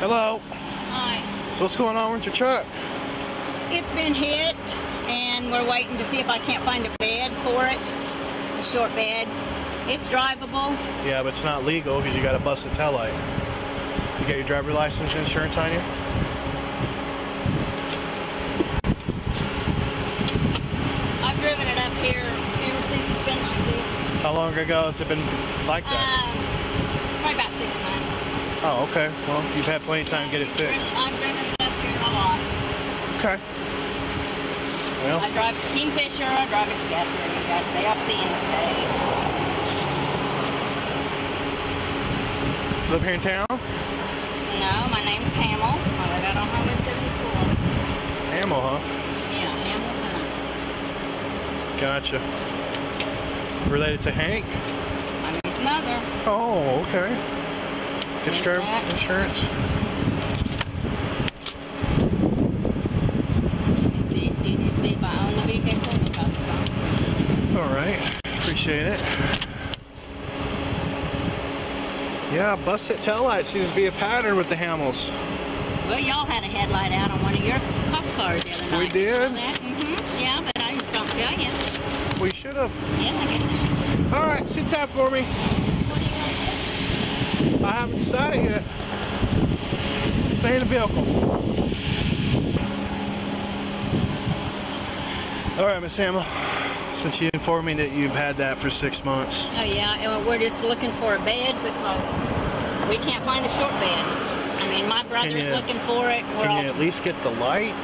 Hello. Hi. So what's going on with your truck? It's been hit, and we're waiting to see if I can't find a bed for it, a short bed. It's drivable. Yeah, but it's not legal because you got a busted tail light. You got your driver license insurance on you? I've driven it up here ever since it's been like this. How long ago has it been like that? Um, probably about six months. Oh, okay. Well, you've had plenty of time to get it fixed. I've driven it up here a lot. Okay. Well, I drive to Kingfisher, I drive it to Guthrie. I stay off the interstate. live here in town? No, my name's Hamill. I live out on Highway 74. Ammo, huh? Yeah, Hamill Hunt. Gotcha. Related to Hank? I'm his mother. Oh, okay. Get your insurance. Did you see, did you see if own vehicle? Because it's on. All right. Appreciate it. Yeah, busted tail light seems to be a pattern with the Hamels. Well, y'all had a headlight out on one of your cop cars the other night. We did? Mm-hmm. Yeah, but I just don't tell you. We should have. Yeah, I guess I should. All right, sit tight for me. I haven't decided yet. Stay in the vehicle. All right, Miss Hamill. Since you informed me that you've had that for six months, Oh, yeah, and we're just looking for a bed because we can't find a short bed. I mean, my brother's you- looking for it. We're can all, you at least get the light?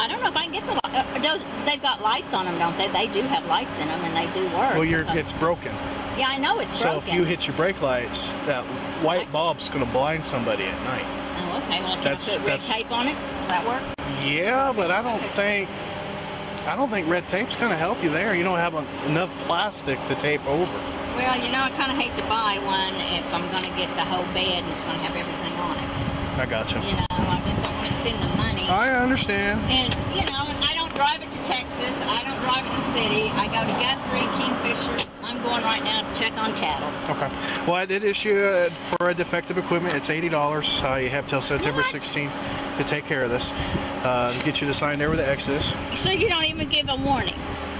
I don't know if I can get the uh, those. They've got lights on them, don't they? They do have lights in them, and they do work. Well, you're, it's broken. yeah, I know it's So broken. So if you hit your brake lights, that white bulb's gonna blind somebody at night. Oh, okay. Well, can That's- I put red tape on it? Will that work? Yeah, but I don't think I don't think red tape's gonna help you there. You don't have en- enough plastic to tape over. Well, you know, I kind of hate to buy one if I'm going to get the whole bed and it's going to have everything on it. I got you. Know, I just don't want to spend the money. I understand. And, you know, I don't drive it to Texas. I don't drive it in the city. I go to Guthrie, Kingfisher. I'm going right now to check on cattle. Okay. Well, I did issue uh, for a defective equipment. It's eighty dollars. Uh, you have till September What? sixteenth to take care of this. Uh, get you to sign there with the Exodus. So you don't even give a warning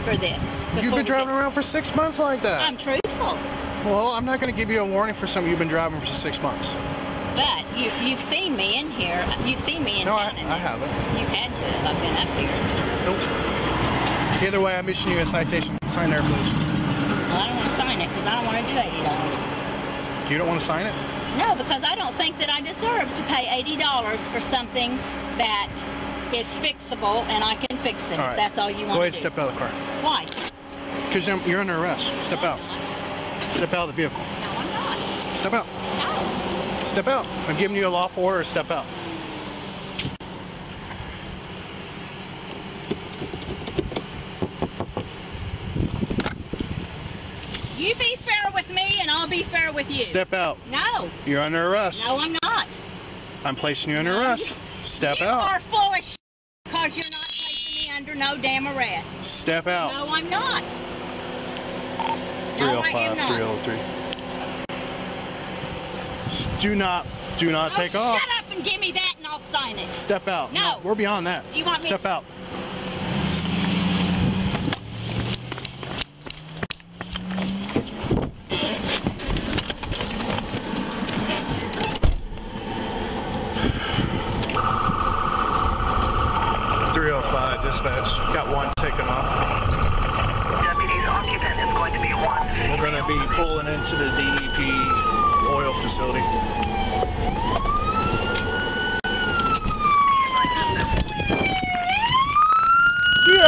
for this? You've been driving around for six months like that. I'm truthful. well, I'm not going to give you a warning for something you've been driving for six months. But you, you've seen me in here. You've seen me in No, I, town. and I haven't. You had to have. I've been up here. Nope. Either way, I'm issuing you a citation. Sign there, please. Well, I don't want to sign it because I don't want to do $80. You don't want to sign it? No, because I don't think that I deserve to pay $80 for something that is fixable and I can fix it right. that's all you Go want ahead, to do. step out of the car. Why? Because you're, under arrest. Step No, out. Step out of the vehicle. No, I'm not. Step out. No. Step out. I'm giving you a lawful order. Step out. You be fair with me and I'll be fair with you. Step out. No. You're under arrest. No, I'm not. I'm placing you under No, arrest. you- Step you out. You are full of because you're not placing me under no damn arrest. Step out. No, I'm not. Oh no, I am 305, not. 303. S- Do not, do not Oh, take off. Shut up and give me that and I'll sign it. Step out. No. We're beyond that. Do you want me Step to- out. Three oh five dispatch. Got one taken off. Deputies, occupant is going to be one. We're gonna be pulling into the DEP oil facility. See!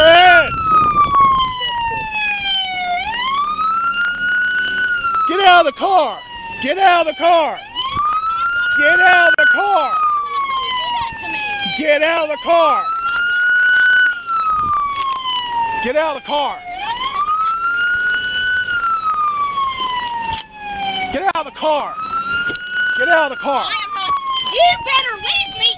Get out of the car! Get out of the car! Get out of the car! Get out of the car! Get out of the car! Get out of the car! Get out of the car! You better leave me!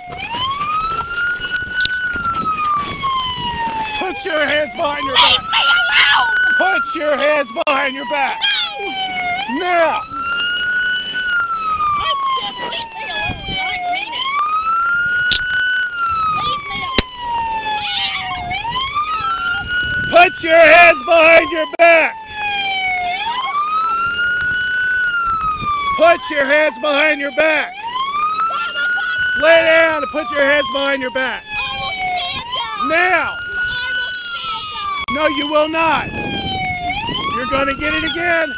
Put your hands behind your leave back! Leave me alone! Put your hands behind your back! No! Now! Put your hands behind your back! Put your hands behind your back. Lay down and put your hands behind your back. Now. No, you will not. You're going to get it again.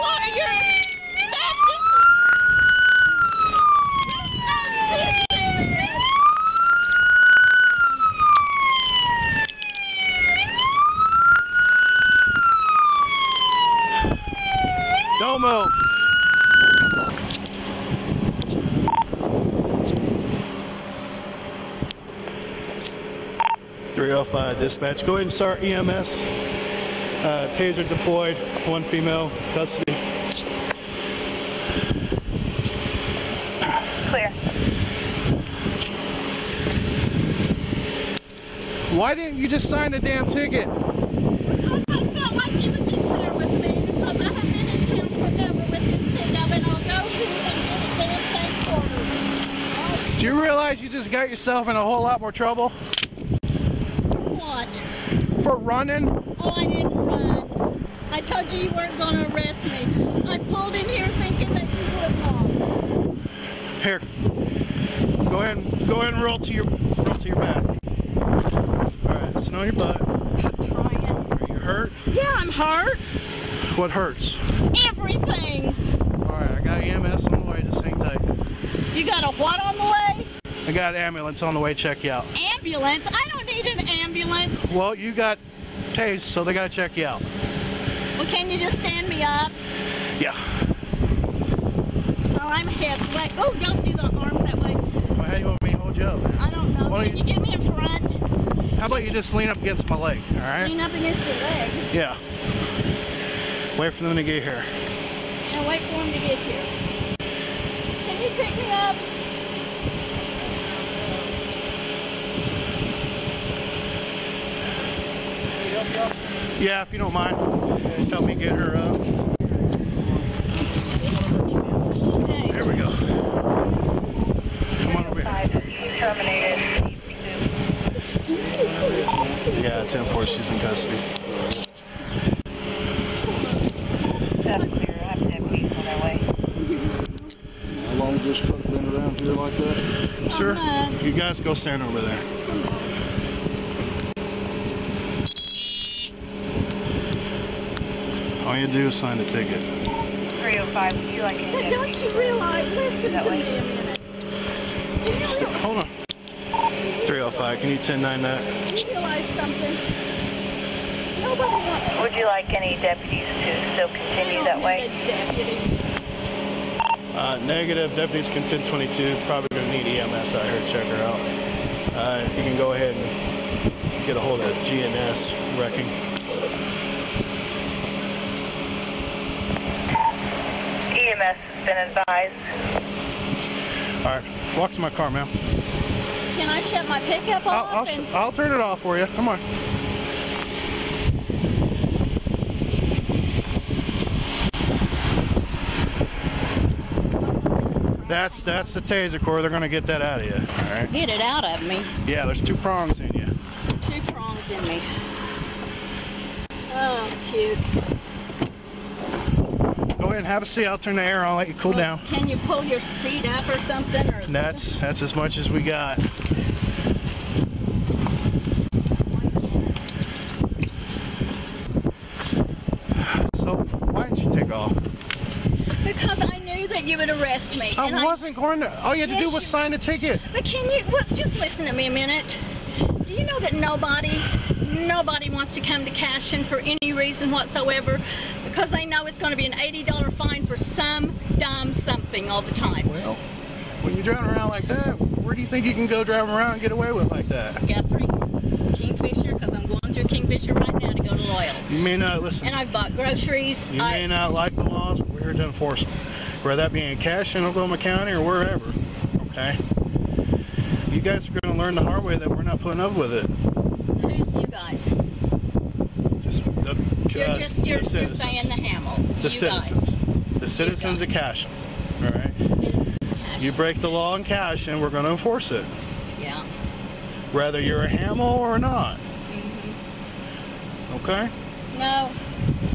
What are your Don't move. Three oh five dispatch. Go ahead and start EMS. Uh, taser deployed. One female custody. Clear. Why didn't you just sign a damn ticket? Because I felt like you would be clear with me because I have been in town forever with this thing. I've been I'll go to and get it there and thank Do you realize you just got yourself in a whole lot more trouble For What? for running? Oh, I didn't run. I told you you weren't going to arrest me. I pulled in here thinking that you would not. Here. Go ahead and go ahead and roll to your roll to your back. Alright, sit on your butt. I'm trying. Are you hurt? Yeah, I'm hurt. What hurts? Everything. Alright, I got EMS on the way, just hang tight. You got a what on the way? I got ambulance on the way, check you out. Ambulance? I don't need an ambulance. Well, you got tased, so they gotta check you out. Well, can you just stand me up? Yeah. Oh, I'm hip. Like, oh, don't do the arms that way. Well, how do you want me to hold you up? I don't know. Why Can you get me in front? How about you just lean up against my leg, alright? Lean up against your leg. Yeah. Wait for them to get here. And wait for them to get here. Can you pick me up? Yeah, if you don't mind. Help me get her up. There we go. Come on over here. Terminated. Yeah, 10-4, she's in custody. That's clear. I have deputies on their way. How long has this truck been around here like that? Sir, you guys go stand over there. All you do is sign the ticket. 305, would you like any But don't you realize, listen That to way. me a minute. Do you Just- realize, hold on. 305, can you 10-9 that? you realize something? Nobody wants to Would you like any deputies to still continue that way? Uh, negative, deputies can 1022, probably gonna need EMS out here to check her out. Uh, if you can go ahead and get a hold of GNS wrecking. EMS has been advised. All right, walk to my car, ma'am. Can I shut my pickup I'll, off? I'll, and- I'll turn it off for you. Come on. That's that's the taser core. They're gonna get that out of you. All right. Get it out of me. Yeah, there's two prongs in you. Two prongs in me. Oh, cute. Go ahead and have a seat. I'll turn the air on. Let you cool down. Can you pull your seat up or something? Or that's that's as much as we got. So why didn't you take off? Because I knew that you would arrest me. I wasn't going to. All you had to do was sign a ticket. But can you well, just listen to me a minute? Do you know that nobody, nobody wants to come to Cashion for any reason whatsoever because they know it's going to be an $80 fine for some dumb something all the time. Well, when you're driving around like that, where do you think you can go driving around and get away with like that? Guthrie, Kingfisher, because I'm going through Kingfisher right now to go to Loyal. You may not listen. And I've bought groceries. You I, may not like the laws, but we're here to enforce them. Whether that be in Cashion Oklahoma County or wherever. Okay? You guys are going to learn the hard way that we're not putting up with it. Who's you guys? Just You're just you're, the you're saying the Hamels. the citizens. The citizens of Cashion. All right. Citizens of Cash. You break the law in Cashion, we're going to enforce it, Yeah. whether you're a Hamel or not. Mm -hmm. Okay? No.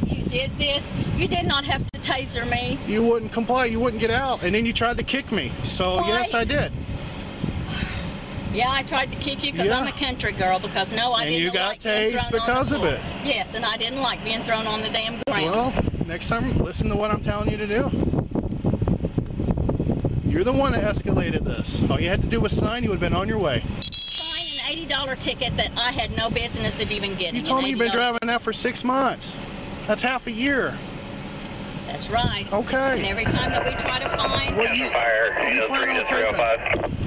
You did this. You did not have to taser me. You wouldn't comply. You wouldn't get out, and then you tried to kick me. So Why? yes, I did. Yeah, I tried to kick you because Yeah. I'm a country girl. Because no, I And didn't you got like being tased thrown on the because of it. Yes, and I didn't like being thrown on the damn ground. Well, next time, listen to what I'm telling you to do. You're the one that escalated this. All you had to do was sign. You would have been on your way. Sign an eighty dollar ticket that I had no business of even getting. You told me you've been driving that for six months. That's half a year. That's right. Okay. And every time that we try to find, What do you, Fire you plan on 803 to taking? 305.